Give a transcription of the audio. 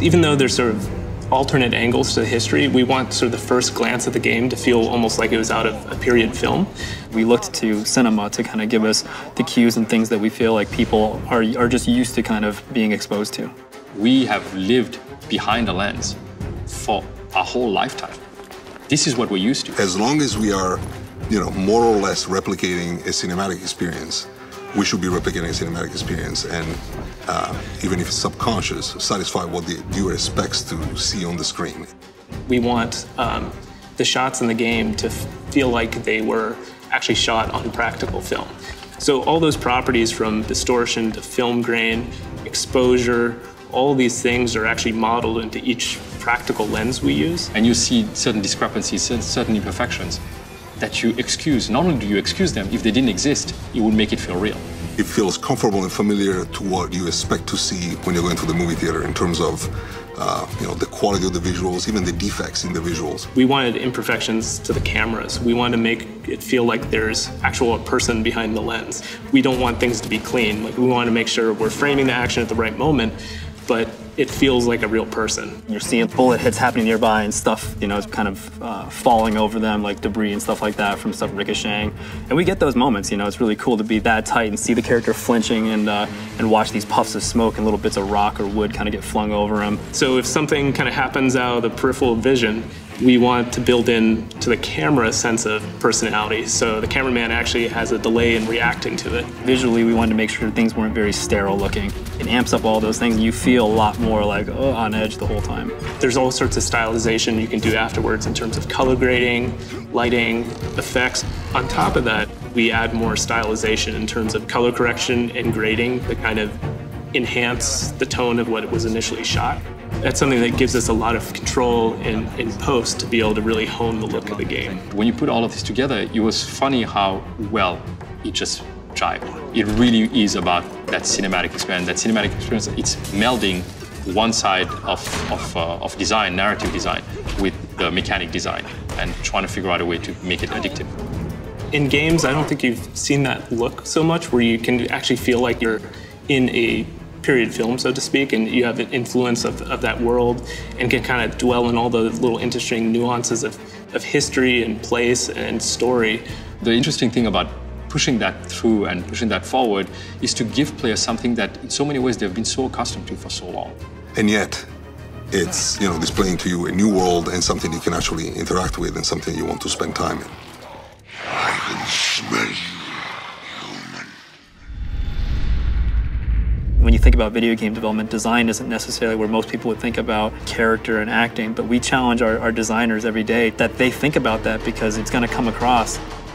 Even though there's sort of alternate angles to the history, we want sort of the first glance at the game to feel almost like it was out of a period film. We looked to cinema to kind of give us the cues and things that we feel like people are, are just used to kind of being exposed to. We have lived behind the lens for our whole lifetime. This is what we're used to. As long as we are, you know, more or less replicating a cinematic experience, we should be replicating a cinematic experience and uh, even if it's subconscious, satisfy what the viewer expects to see on the screen. We want um, the shots in the game to feel like they were actually shot on practical film. So all those properties from distortion to film grain, exposure, all these things are actually modeled into each practical lens we use. And you see certain discrepancies, certain imperfections that you excuse. Not only do you excuse them, if they didn't exist, it would make it feel real. It feels comfortable and familiar to what you expect to see when you're going to the movie theater in terms of uh, you know, the quality of the visuals, even the defects in the visuals. We wanted imperfections to the cameras. We wanted to make it feel like there's actual person behind the lens. We don't want things to be clean. Like we want to make sure we're framing the action at the right moment, but it feels like a real person. You're seeing bullet hits happening nearby and stuff, you know, it's kind of uh, falling over them, like debris and stuff like that from stuff ricocheting. And we get those moments, you know, it's really cool to be that tight and see the character flinching and, uh, and watch these puffs of smoke and little bits of rock or wood kind of get flung over him. So if something kind of happens out of the peripheral vision, we want to build in to the camera sense of personality. So the cameraman actually has a delay in reacting to it. Visually, we wanted to make sure things weren't very sterile looking. It amps up all those things. You feel a lot more like oh, on edge the whole time. There's all sorts of stylization you can do afterwards in terms of color grading, lighting, effects. On top of that, we add more stylization in terms of color correction and grading that kind of enhance the tone of what it was initially shot. That's something that gives us a lot of control in, in post to be able to really hone the look of the game. When you put all of this together, it was funny how well it just jived. It really is about that cinematic experience. That cinematic experience, it's melding one side of, of, uh, of design, narrative design, with the mechanic design and trying to figure out a way to make it addictive. In games, I don't think you've seen that look so much where you can actually feel like you're in a period film, so to speak, and you have the influence of, of that world and can kind of dwell in all the little interesting nuances of, of history and place and story. The interesting thing about pushing that through and pushing that forward is to give players something that in so many ways they've been so accustomed to for so long. And yet, it's you know displaying to you a new world and something you can actually interact with and something you want to spend time in. I can smell you. when you think about video game development, design isn't necessarily where most people would think about character and acting, but we challenge our, our designers every day that they think about that because it's going to come across. PlayStation